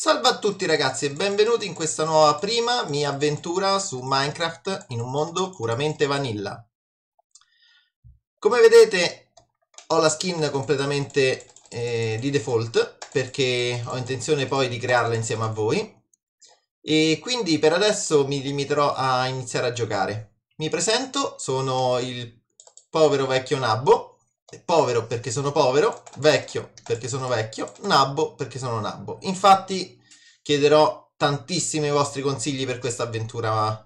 Salve a tutti ragazzi e benvenuti in questa nuova prima mia avventura su Minecraft in un mondo puramente vanilla. Come vedete ho la skin completamente eh, di default perché ho intenzione poi di crearla insieme a voi e quindi per adesso mi limiterò a iniziare a giocare. Mi presento, sono il povero vecchio Nabbo povero perché sono povero, vecchio perché sono vecchio, nabbo perché sono nabbo. Infatti chiederò tantissimi vostri consigli per questa avventura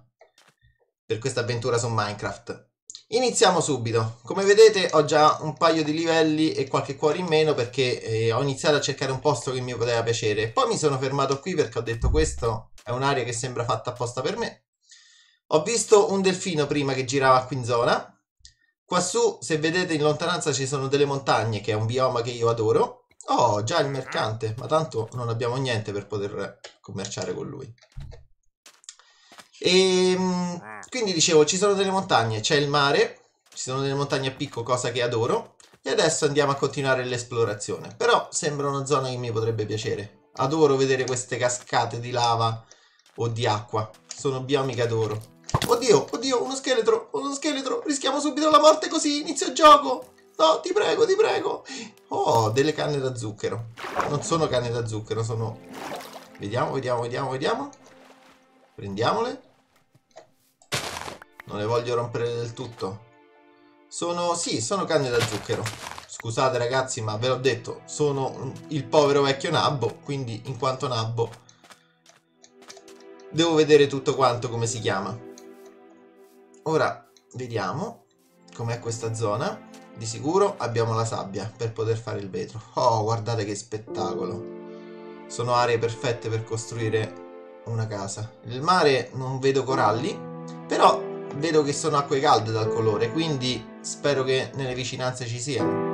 per questa avventura su Minecraft. Iniziamo subito. Come vedete ho già un paio di livelli e qualche cuore in meno perché eh, ho iniziato a cercare un posto che mi poteva piacere. Poi mi sono fermato qui perché ho detto questo è un'area che sembra fatta apposta per me. Ho visto un delfino prima che girava qui in zona Quassù, se vedete in lontananza ci sono delle montagne, che è un bioma che io adoro. Oh, già il mercante, ma tanto non abbiamo niente per poter commerciare con lui. E ehm, quindi dicevo, ci sono delle montagne, c'è il mare, ci sono delle montagne a picco, cosa che adoro. E adesso andiamo a continuare l'esplorazione. Però sembra una zona che mi potrebbe piacere. Adoro vedere queste cascate di lava o di acqua. Sono biomi che adoro. Oddio, oddio, uno scheletro, uno scheletro. Rischiamo subito la morte così, inizio il gioco. No, ti prego, ti prego. Oh, delle canne da zucchero. Non sono canne da zucchero, sono... Vediamo, vediamo, vediamo, vediamo. Prendiamole. Non le voglio rompere del tutto. Sono... Sì, sono canne da zucchero. Scusate ragazzi, ma ve l'ho detto, sono il povero vecchio Nabbo, quindi in quanto Nabbo devo vedere tutto quanto come si chiama. Ora vediamo com'è questa zona. Di sicuro abbiamo la sabbia per poter fare il vetro. Oh, guardate che spettacolo. Sono aree perfette per costruire una casa. Nel mare non vedo coralli, però vedo che sono acque calde dal colore, quindi spero che nelle vicinanze ci siano.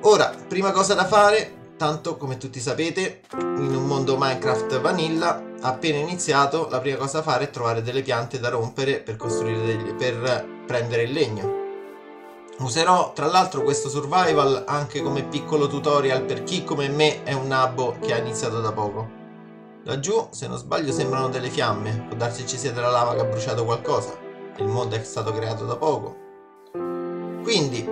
Ora, prima cosa da fare, tanto come tutti sapete, in un mondo Minecraft vanilla appena iniziato la prima cosa da fare è trovare delle piante da rompere per costruire degli, per prendere il legno. Userò tra l'altro questo survival anche come piccolo tutorial per chi come me è un nabbo che ha iniziato da poco. Laggiù se non sbaglio sembrano delle fiamme. Può darsi ci sia della lava che ha bruciato qualcosa. Il mondo è stato creato da poco. Quindi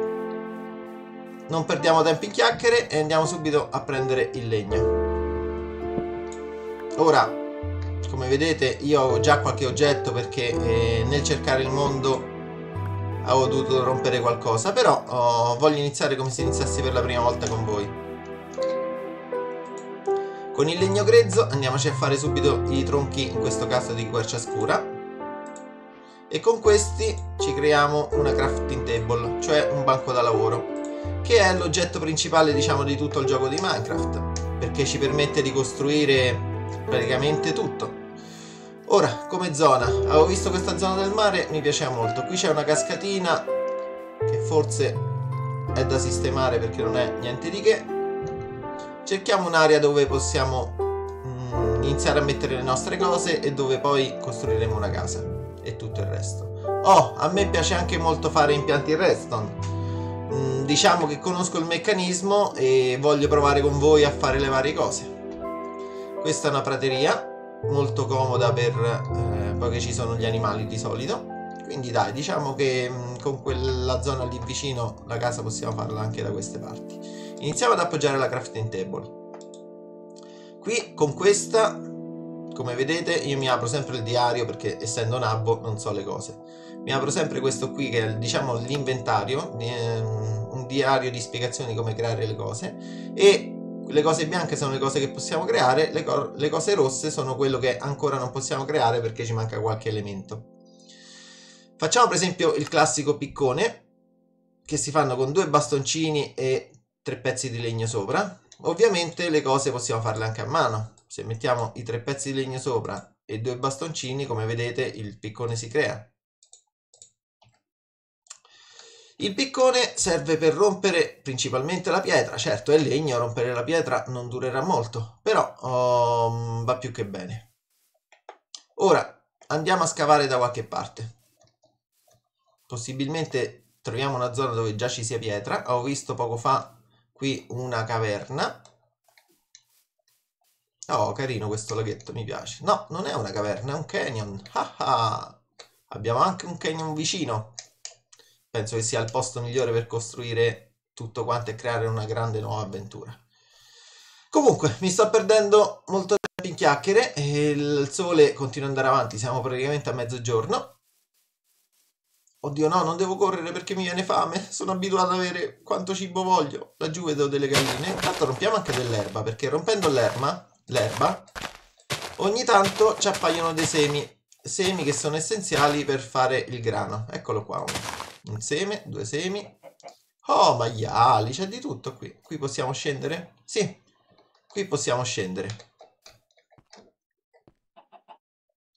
non perdiamo tempo in chiacchiere e andiamo subito a prendere il legno. Ora come vedete io ho già qualche oggetto perché eh, nel cercare il mondo avevo dovuto rompere qualcosa però oh, voglio iniziare come se iniziassi per la prima volta con voi. Con il legno grezzo andiamoci a fare subito i tronchi in questo caso di quercia scura. E con questi ci creiamo una crafting table cioè un banco da lavoro che è l'oggetto principale diciamo di tutto il gioco di Minecraft perché ci permette di costruire praticamente tutto Ora, come zona, avevo visto questa zona del mare, mi piaceva molto. Qui c'è una cascatina che forse è da sistemare perché non è niente di che. Cerchiamo un'area dove possiamo mm, iniziare a mettere le nostre cose e dove poi costruiremo una casa e tutto il resto. Oh, a me piace anche molto fare impianti redstone. Diciamo che conosco il meccanismo e voglio provare con voi a fare le varie cose. Questa è una prateria molto comoda per eh, poi ci sono gli animali di solito. Quindi dai diciamo che mh, mm, con quella zona lì vicino la casa possiamo farla anche da queste parti. Iniziamo ad appoggiare la crafting table. Qui con questa come vedete io mi apro sempre il diario perché essendo nabbo non so le cose. Mi apro sempre questo qui che è diciamo l'inventario ehm, diario di spiegazioni di come creare le cose e le cose bianche sono le cose che possiamo creare, le, co le cose rosse sono quello che ancora non possiamo creare perché ci manca qualche elemento. Facciamo per esempio il classico piccone, che si fanno con due bastoncini e tre pezzi di legno sopra. Ovviamente le cose possiamo farle anche a mano. Se mettiamo i tre pezzi di legno sopra e due bastoncini, come vedete, il piccone si crea. Il piccone serve per rompere principalmente la pietra, certo è legno, rompere la pietra non durerà molto, però um, va più che bene. Ora andiamo a scavare da qualche parte. Possibilmente troviamo una zona dove già ci sia pietra, ho visto poco fa qui una caverna. Oh, carino questo laghetto, mi piace. No, non è una caverna, è un canyon. Ah ah. Abbiamo anche un canyon vicino. Penso che sia il posto migliore per costruire tutto quanto e creare una grande nuova avventura. Comunque, mi sto perdendo molto tempo in chiacchiere il sole continua ad andare avanti, siamo praticamente a mezzogiorno. Oddio no, non devo correre perché mi viene fame. Sono abituato ad avere quanto cibo voglio. Laggiù vedo delle galline. Intanto rompiamo anche dell'erba perché rompendo l'erba l'erba, ogni tanto ci appaiono dei semi, semi che sono essenziali per fare il grano. Eccolo qua, un seme, due semi. Oh, maiali, c'è di tutto qui. Qui possiamo scendere? Sì, qui possiamo scendere.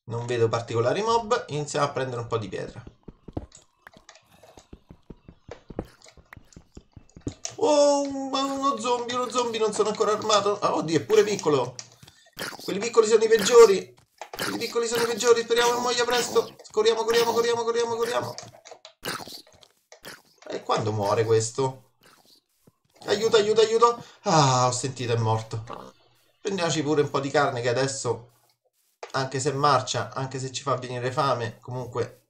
Non vedo particolari mob, iniziamo a prendere un po' di pietra. Oh, uno zombie, uno zombie, non sono ancora armato. Oh, oddio, è pure piccolo. Quelli piccoli sono i peggiori. Quelli piccoli sono i peggiori. Speriamo che muoia presto. Corriamo, corriamo, corriamo, corriamo, corriamo. Quando muore questo? Aiuto, aiuto, aiuto. Ah, ho sentito, è morto. Prendiamoci pure un po' di carne che adesso, anche se marcia, anche se ci fa venire fame, comunque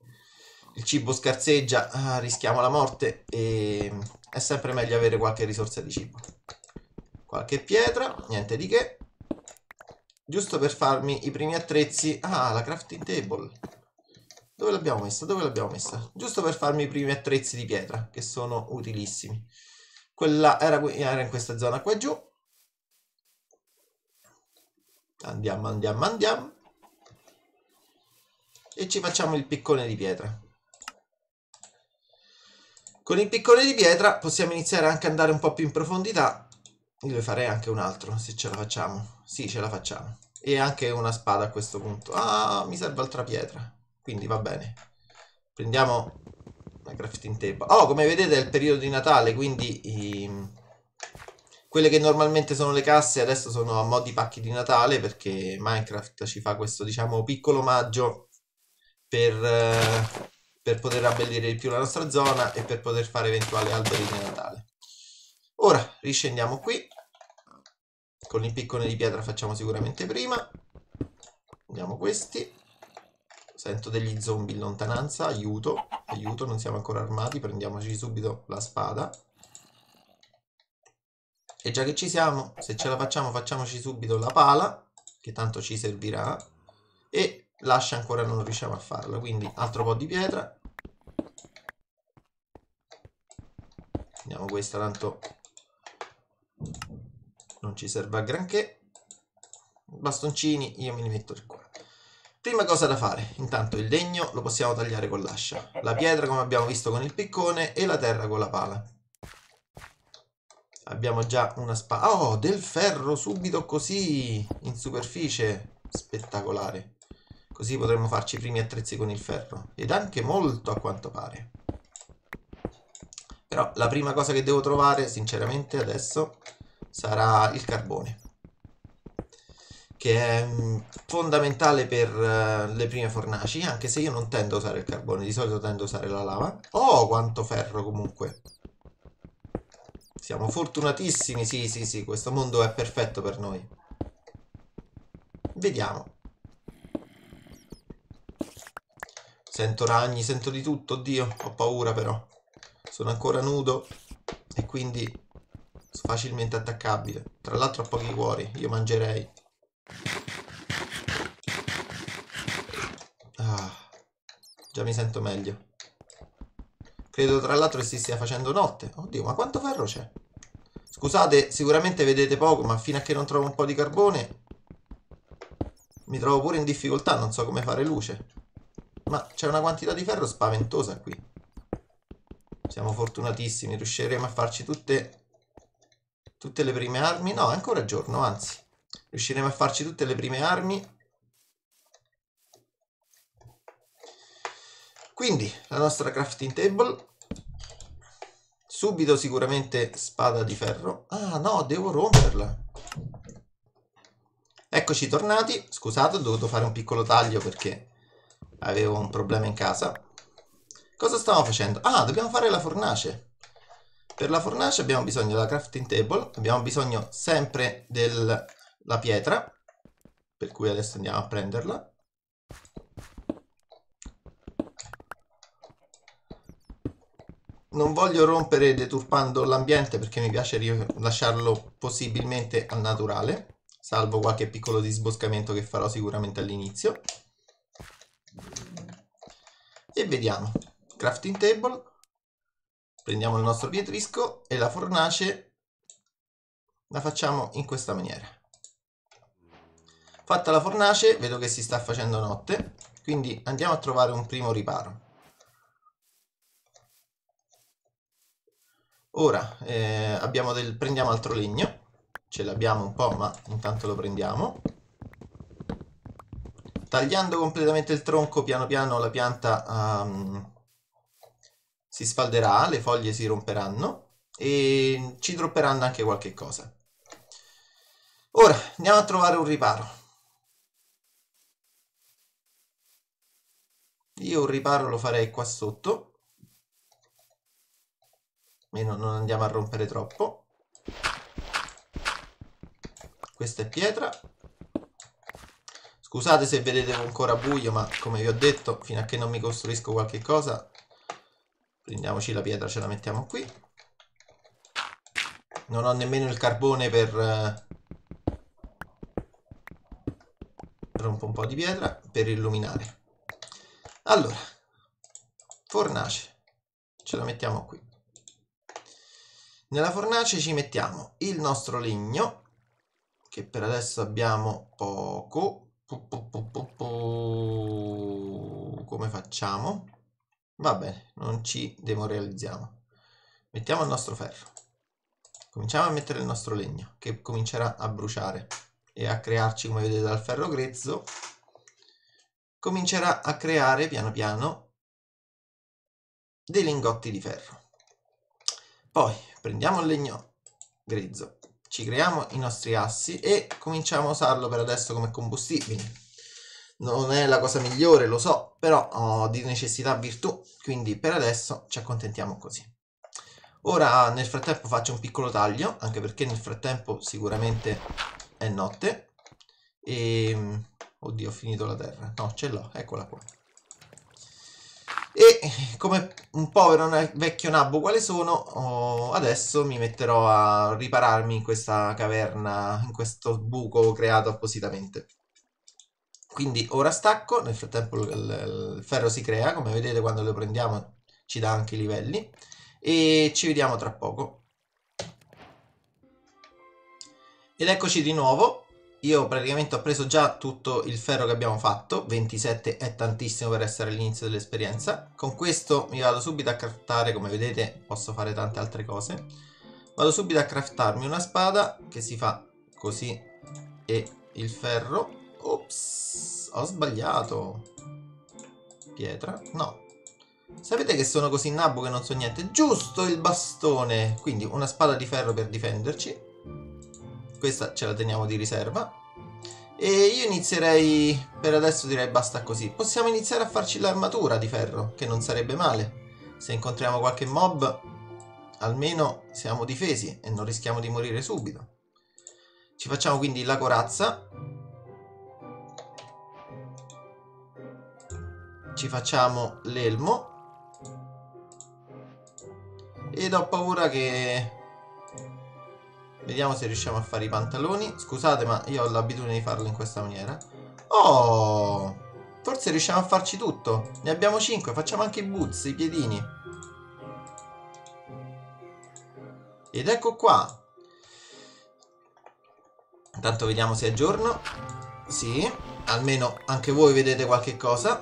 il cibo scarseggia, ah, rischiamo la morte e è sempre meglio avere qualche risorsa di cibo. Qualche pietra, niente di che. Giusto per farmi i primi attrezzi. Ah, la crafting table. Dove l'abbiamo messa? Dove l'abbiamo messa? Giusto per farmi i primi attrezzi di pietra, che sono utilissimi. Quella era, era in questa zona qua giù. Andiamo, andiamo, andiamo. E ci facciamo il piccone di pietra. Con il piccone di pietra possiamo iniziare anche ad andare un po' più in profondità. Io farei anche un altro, se ce la facciamo. Sì, ce la facciamo. E anche una spada a questo punto. Ah, mi serve altra pietra. Quindi va bene. Prendiamo la crafting table. Oh, come vedete è il periodo di Natale, quindi... I... Quelle che normalmente sono le casse adesso sono a mo' di pacchi di Natale perché Minecraft ci fa questo, diciamo, piccolo omaggio per... Eh per poter abbellire di più la nostra zona e per poter fare eventuali alberi di Natale. Ora riscendiamo qui. Con il piccone di pietra facciamo sicuramente prima. Andiamo questi. Sento degli zombie in lontananza. Aiuto. Aiuto, non siamo ancora armati. Prendiamoci subito la spada. E già che ci siamo, se ce la facciamo, facciamoci subito la pala, che tanto ci servirà. E l'ascia ancora non riusciamo a farla, quindi altro po' di pietra. Prendiamo questa, tanto non ci serve a granché. Bastoncini, io me li metto qua. Prima cosa da fare, intanto il legno lo possiamo tagliare con l'ascia, la pietra come abbiamo visto con il piccone e la terra con la pala. Abbiamo già una spada. Oh, del ferro subito così in superficie. Spettacolare. Così potremmo farci i primi attrezzi con il ferro. Ed anche molto a quanto pare. Però la prima cosa che devo trovare, sinceramente, adesso sarà il carbone. Che è mm, fondamentale per uh, le prime fornaci, anche se io non tendo a usare il carbone, di solito tendo a usare la lava. Oh, quanto ferro comunque! Siamo fortunatissimi, sì, sì, sì, questo mondo è perfetto per noi. Vediamo. Sento ragni, sento di tutto, oddio, ho paura però. Sono ancora nudo e quindi facilmente attaccabile. Tra l'altro ho pochi cuori, io mangerei. Ah, già mi sento meglio. Credo tra l'altro che si stia facendo notte. Oddio, ma quanto ferro c'è? Scusate, sicuramente vedete poco, ma fino a che non trovo un po' di carbone mi trovo pure in difficoltà, non so come fare luce. Ma c'è una quantità di ferro spaventosa qui. Siamo fortunatissimi, riusciremo a farci tutte, tutte le prime armi. No, è ancora giorno, anzi. Riusciremo a farci tutte le prime armi. Quindi, la nostra crafting table. Subito sicuramente spada di ferro. Ah, no, devo romperla. Eccoci tornati. Scusate, ho dovuto fare un piccolo taglio perché avevo un problema in casa. Cosa stavo facendo? Ah, dobbiamo fare la fornace. Per la fornace abbiamo bisogno della crafting table, abbiamo bisogno sempre della pietra per cui adesso andiamo a prenderla. Non voglio rompere deturpando l'ambiente perché mi piace lasciarlo possibilmente al naturale, salvo qualche piccolo disboscamento che farò sicuramente all'inizio. E vediamo. Crafting table. Prendiamo il nostro pietrisco e la fornace la facciamo in questa maniera. Fatta la fornace, vedo che si sta facendo notte, quindi andiamo a trovare un primo riparo. Ora eh, del, prendiamo altro legno, ce l'abbiamo un po' ma intanto lo prendiamo. Tagliando completamente il tronco piano piano la pianta um, si sfalderà, le foglie si romperanno e ci dropperanno anche qualche cosa. Ora andiamo a trovare un riparo. Io un riparo lo farei qua sotto. Meno non andiamo a rompere troppo. Questa è pietra. Scusate se vedete ancora buio, ma come vi ho detto, fino a che non mi costruisco qualche cosa, prendiamoci la pietra, ce la mettiamo qui. Non ho nemmeno il carbone per... Eh, rompo un po' di pietra per illuminare. Allora, fornace, ce la mettiamo qui. Nella fornace ci mettiamo il nostro legno, che per adesso abbiamo poco. Come facciamo? Va bene, non ci demoralizziamo. Mettiamo il nostro ferro. Cominciamo a mettere il nostro legno, che comincerà a bruciare e a crearci, come vedete dal ferro grezzo, comincerà a creare piano piano dei lingotti di ferro. Poi prendiamo il legno grezzo, ci creiamo i nostri assi e cominciamo a usarlo per adesso come combustibile. Non è la cosa migliore, lo so, però ho di necessità virtù, quindi per adesso ci accontentiamo così. Ora nel frattempo faccio un piccolo taglio, anche perché nel frattempo sicuramente è notte. E Oddio, ho finito la terra. No, ce l'ho, eccola qua. E come un povero vecchio nabbo quale sono, adesso mi metterò a ripararmi in questa caverna, in questo buco creato appositamente. Quindi ora stacco, nel frattempo il ferro si crea, come vedete quando lo prendiamo ci dà anche i livelli. E ci vediamo tra poco. Ed eccoci di nuovo io praticamente ho preso già tutto il ferro che abbiamo fatto, 27 è tantissimo per essere all'inizio dell'esperienza. Con questo mi vado subito a craftare, come vedete posso fare tante altre cose. Vado subito a craftarmi una spada che si fa così e il ferro. Ops, ho sbagliato. Pietra? No. Sapete che sono così nabbo che non so niente? Giusto il bastone! Quindi una spada di ferro per difenderci questa ce la teniamo di riserva. E io inizierei, per adesso direi basta così. Possiamo iniziare a farci l'armatura di ferro, che non sarebbe male. Se incontriamo qualche mob, almeno siamo difesi e non rischiamo di morire subito. Ci facciamo quindi la corazza. Ci facciamo l'elmo. Ed ho paura che Vediamo se riusciamo a fare i pantaloni. Scusate, ma io ho l'abitudine di farlo in questa maniera. Oh! Forse riusciamo a farci tutto. Ne abbiamo 5, facciamo anche i boots, i piedini. Ed ecco qua. Intanto vediamo se è giorno. Sì, almeno anche voi vedete qualche cosa.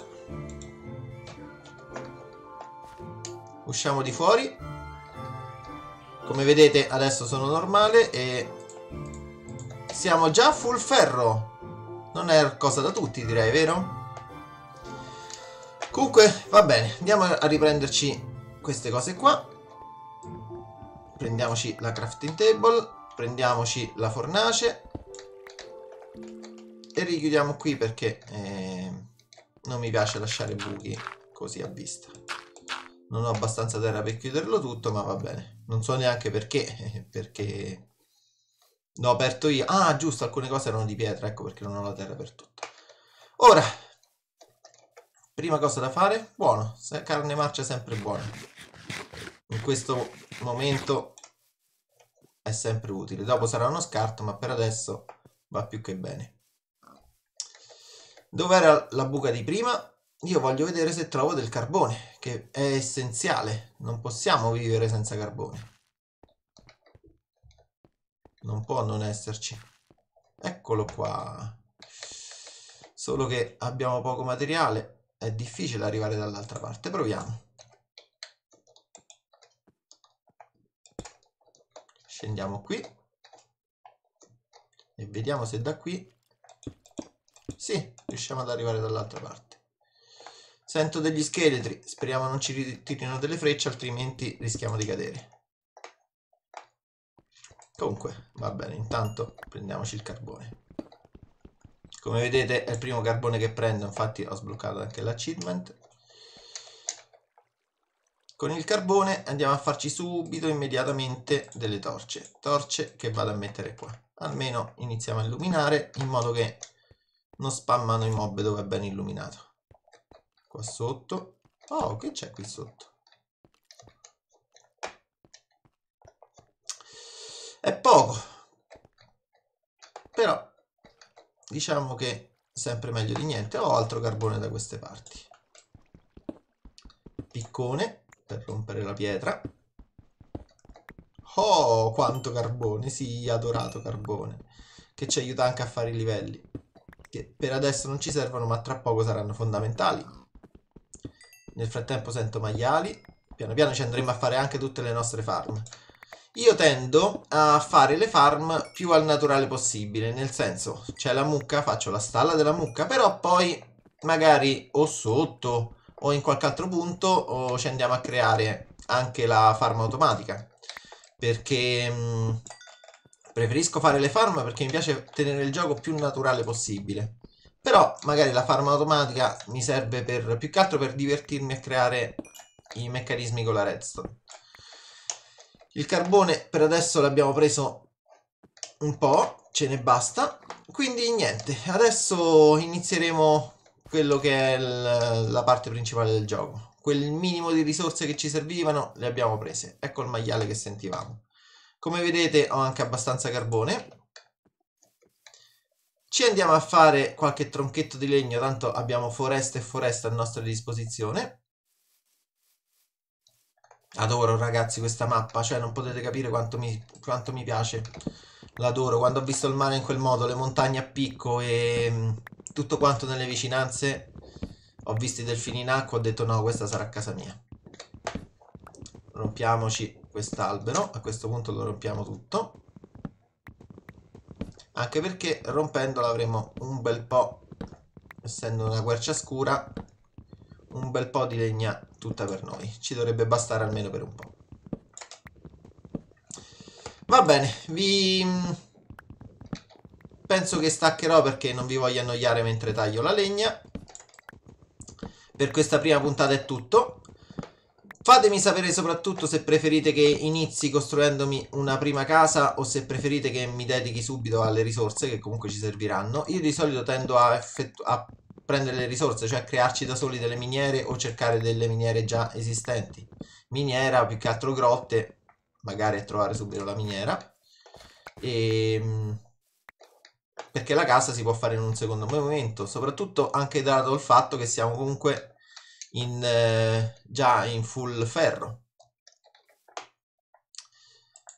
Usciamo di fuori. Come vedete adesso sono normale e siamo già full ferro. Non è cosa da tutti direi, vero? Comunque va bene, andiamo a riprenderci queste cose qua. Prendiamoci la crafting table, prendiamoci la fornace e richiudiamo qui perché eh, non mi piace lasciare buchi così a vista. Non ho abbastanza terra per chiuderlo tutto, ma va bene. Non so neanche perché, perché L'ho aperto io. Ah, giusto, alcune cose erano di pietra, ecco perché non ho la terra per tutto. Ora, prima cosa da fare, buono, carne marcia sempre buona. In questo momento è sempre utile. Dopo sarà uno scarto, ma per adesso va più che bene. Dov'era la buca di prima? Io voglio vedere se trovo del carbone, che è essenziale. Non possiamo vivere senza carbone. Non può non esserci. Eccolo qua. Solo che abbiamo poco materiale. È difficile arrivare dall'altra parte. Proviamo. Scendiamo qui. E vediamo se da qui... Sì, riusciamo ad arrivare dall'altra parte. Sento degli scheletri. Speriamo non ci ritirino delle frecce, altrimenti rischiamo di cadere. Comunque, va bene, intanto prendiamoci il carbone. Come vedete è il primo carbone che prendo, infatti ho sbloccato anche l'achievement. Con il carbone andiamo a farci subito, immediatamente, delle torce. Torce che vado a mettere qua. Almeno iniziamo a illuminare in modo che non spammano i mob dove è ben illuminato. Qua sotto. Oh, che c'è qui sotto? È poco. Però diciamo che sempre meglio di niente. Ho altro carbone da queste parti. Piccone per rompere la pietra. Oh, quanto carbone, sì, adorato carbone, che ci aiuta anche a fare i livelli, che per adesso non ci servono, ma tra poco saranno fondamentali. Nel frattempo sento maiali, piano piano ci andremo a fare anche tutte le nostre farm. Io tendo a fare le farm più al naturale possibile, nel senso, c'è la mucca, faccio la stalla della mucca, però poi magari o sotto o in qualche altro punto o ci andiamo a creare anche la farm automatica. Perché mh, mm, preferisco fare le farm perché mi piace tenere il gioco più naturale possibile però magari la farm automatica mi serve per più che altro per divertirmi a creare i meccanismi con la redstone il carbone per adesso l'abbiamo preso un po' ce ne basta quindi niente adesso inizieremo quello che è la parte principale del gioco. Quel minimo di risorse che ci servivano le abbiamo prese. Ecco il maiale che sentivamo. Come vedete ho anche abbastanza carbone. Ci andiamo a fare qualche tronchetto di legno, tanto abbiamo foresta e foresta a nostra disposizione. Adoro ragazzi questa mappa, cioè non potete capire quanto mi, quanto mi piace. L'adoro, quando ho visto il mare in quel modo, le montagne a picco e tutto quanto nelle vicinanze ho visto i delfini in acqua ho detto no questa sarà casa mia rompiamoci quest'albero a questo punto lo rompiamo tutto anche perché rompendolo avremo un bel po' essendo una quercia scura un bel po' di legna tutta per noi ci dovrebbe bastare almeno per un po' va bene vi Penso che staccherò perché non vi voglio annoiare mentre taglio la legna. Per questa prima puntata è tutto. Fatemi sapere soprattutto se preferite che inizi costruendomi una prima casa o se preferite che mi dedichi subito alle risorse che comunque ci serviranno. Io di solito tendo a, a prendere le risorse, cioè a crearci da soli delle miniere o cercare delle miniere già esistenti. Miniera, più che altro grotte, magari a trovare subito la miniera. E ehm, perché la casa si può fare in un secondo momento, soprattutto anche dato il fatto che siamo comunque in, eh, già in full ferro.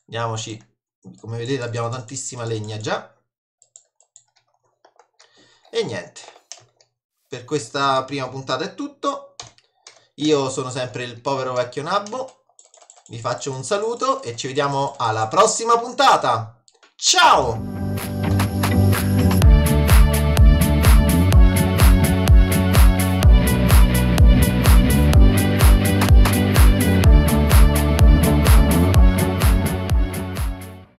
Andiamoci, come vedete abbiamo tantissima legna già. E niente, per questa prima puntata è tutto. Io sono sempre il povero vecchio Nabbo. Vi faccio un saluto e ci vediamo alla prossima puntata. Ciao!